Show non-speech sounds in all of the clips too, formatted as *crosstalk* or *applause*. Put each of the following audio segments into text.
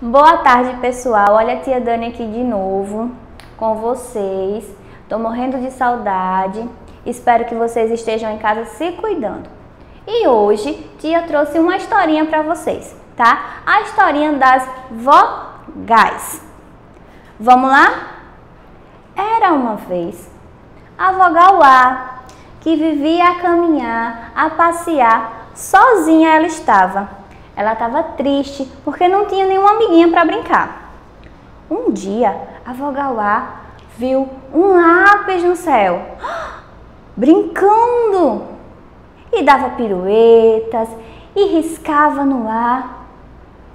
Boa tarde, pessoal. Olha a tia Dani aqui de novo com vocês. Tô morrendo de saudade. Espero que vocês estejam em casa se cuidando. E hoje, tia trouxe uma historinha para vocês, tá? A historinha das vogais. Vamos lá? Era uma vez a vogal A que vivia a caminhar, a passear, sozinha ela estava. Ela estava triste porque não tinha nenhuma amiguinha para brincar. Um dia, a vogal A viu um lápis no céu, *gasps* brincando, e dava piruetas e riscava no ar.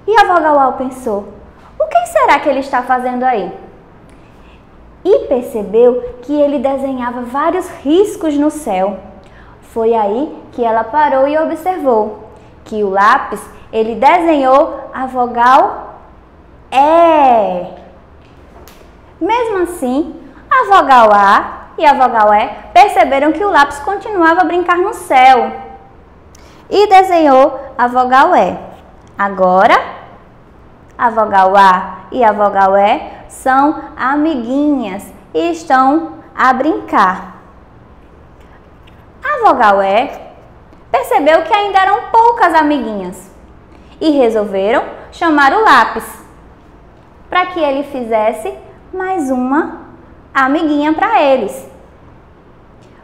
E a vogal A pensou: o que será que ele está fazendo aí? e percebeu que ele desenhava vários riscos no céu. Foi aí que ela parou e observou que o lápis ele desenhou a vogal E. Mesmo assim, a vogal A e a vogal E perceberam que o lápis continuava a brincar no céu e desenhou a vogal E. Agora, a vogal A e a vogal E são amiguinhas e estão a brincar. A vogal E percebeu que ainda eram poucas amiguinhas e resolveram chamar o lápis para que ele fizesse mais uma amiguinha para eles.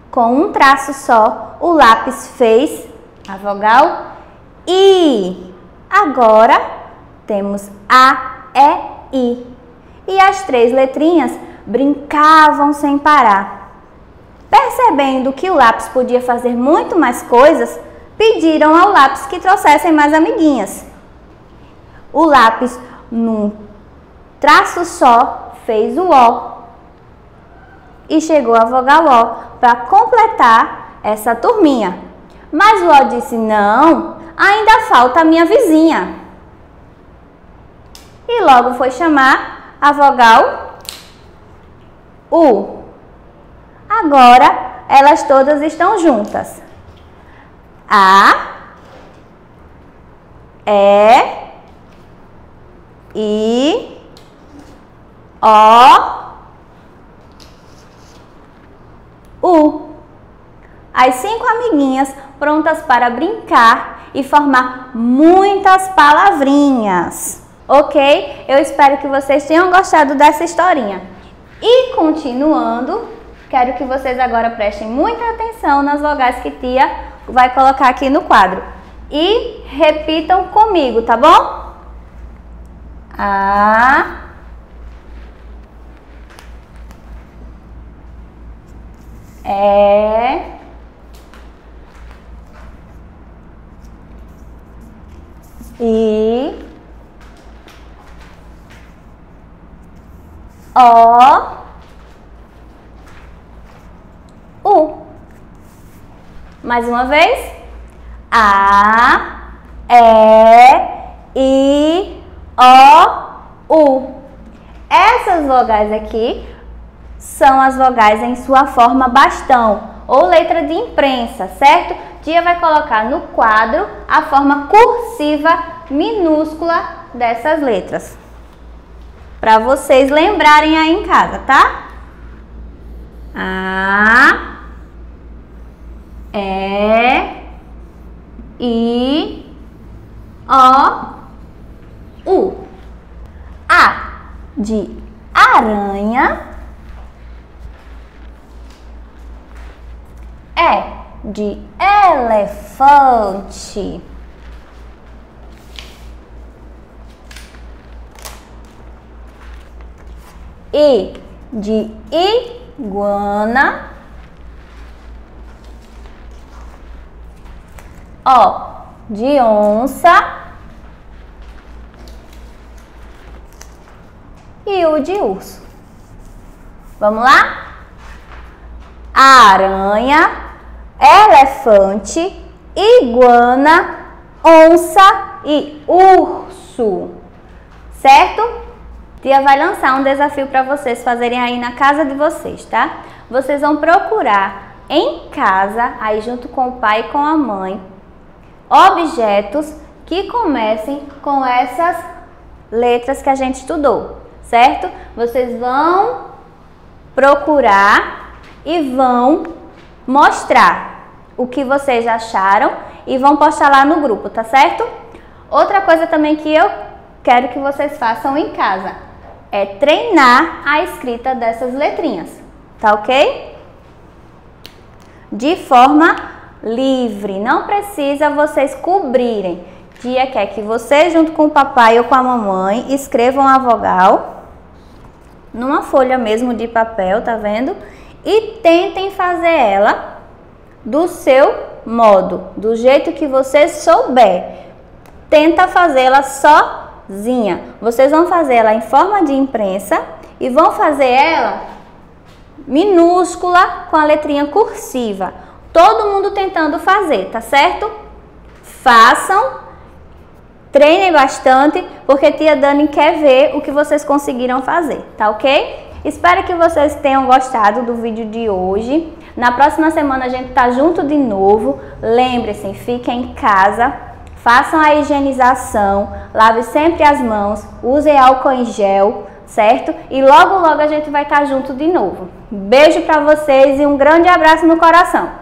Com um traço só, o lápis fez a vogal I. Agora temos A, E, I e as três letrinhas brincavam sem parar. Percebendo que o lápis podia fazer muito mais coisas, pediram ao lápis que trouxessem mais amiguinhas. O lápis, num traço só, fez o O e chegou a vogal O para completar essa turminha. Mas o O disse: Não, ainda falta a minha vizinha. E logo foi chamar a vogal U. Agora, elas todas estão juntas. A, E, I, O, U. As cinco amiguinhas prontas para brincar e formar muitas palavrinhas ok? Eu espero que vocês tenham gostado dessa historinha. E continuando, quero que vocês agora prestem muita atenção nas vogais que tia vai colocar aqui no quadro. E repitam comigo, tá bom? A... É... E... O, U. Mais uma vez. A, E, I, O, U. Essas vogais aqui são as vogais em sua forma bastão ou letra de imprensa, certo? Tia vai colocar no quadro a forma cursiva minúscula dessas letras para vocês lembrarem aí em casa, tá? A, E, I, O, U. A de aranha. E de elefante. I de iguana. O de onça. E o de urso. Vamos lá? Aranha, elefante, iguana, onça e urso. Certo? Tia vai lançar um desafio para vocês fazerem aí na casa de vocês, tá? Vocês vão procurar em casa, aí junto com o pai e com a mãe, objetos que comecem com essas letras que a gente estudou, certo? Vocês vão procurar e vão mostrar o que vocês acharam e vão postar lá no grupo, tá certo? Outra coisa também que eu quero que vocês façam em casa é treinar a escrita dessas letrinhas, tá ok? De forma livre, não precisa vocês cobrirem. Tia quer que vocês, junto com o papai ou com a mamãe, escrevam a vogal numa folha mesmo de papel, tá vendo? E tentem fazer ela do seu modo, do jeito que você souber. Tenta fazê-la sozinha. Vocês vão fazer ela em forma de imprensa e vão fazer ela minúscula com a letrinha cursiva. Todo mundo tentando fazer, tá certo? Façam Treinem bastante, porque tia Dani quer ver o que vocês conseguiram fazer, tá ok? Espero que vocês tenham gostado do vídeo de hoje. Na próxima semana a gente tá junto de novo. Lembre-se, fiquem em casa, façam a higienização, lave sempre as mãos, usem álcool em gel, certo? E logo logo a gente vai estar tá junto de novo. Beijo para vocês e um grande abraço no coração.